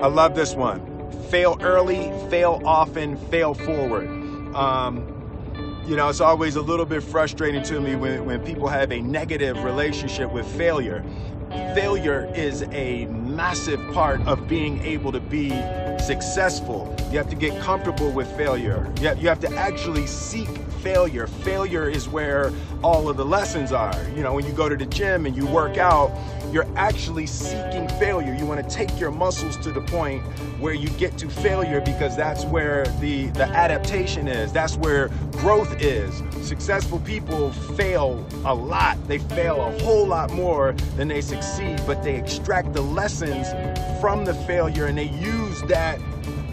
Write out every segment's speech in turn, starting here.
I love this one. Fail early, fail often, fail forward. Um, you know, it's always a little bit frustrating to me when, when people have a negative relationship with failure. Failure is a massive part of being able to be successful. You have to get comfortable with failure. You have, you have to actually seek failure. Failure is where all of the lessons are. You know, when you go to the gym and you work out, you're actually seeking failure. You want to take your muscles to the point where you get to failure because that's where the, the adaptation is. That's where growth is. Successful people fail a lot. They fail a whole lot more than they succeed, but they extract the lessons from the failure and they use that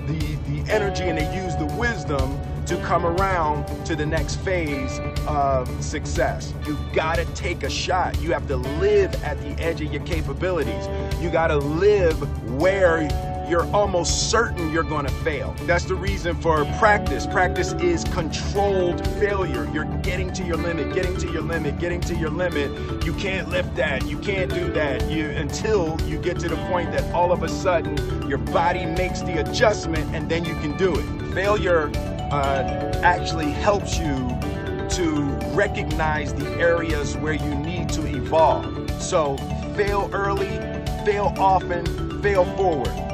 the, the energy and they use the wisdom to come around to the next phase of success. You gotta take a shot. You have to live at the edge of your capabilities. You gotta live where you're almost certain you're gonna fail. That's the reason for practice. Practice is controlled failure. You're getting to your limit, getting to your limit, getting to your limit. You can't lift that, you can't do that you, until you get to the point that all of a sudden your body makes the adjustment and then you can do it. Failure uh, actually helps you to recognize the areas where you need to evolve. So fail early, fail often, fail forward.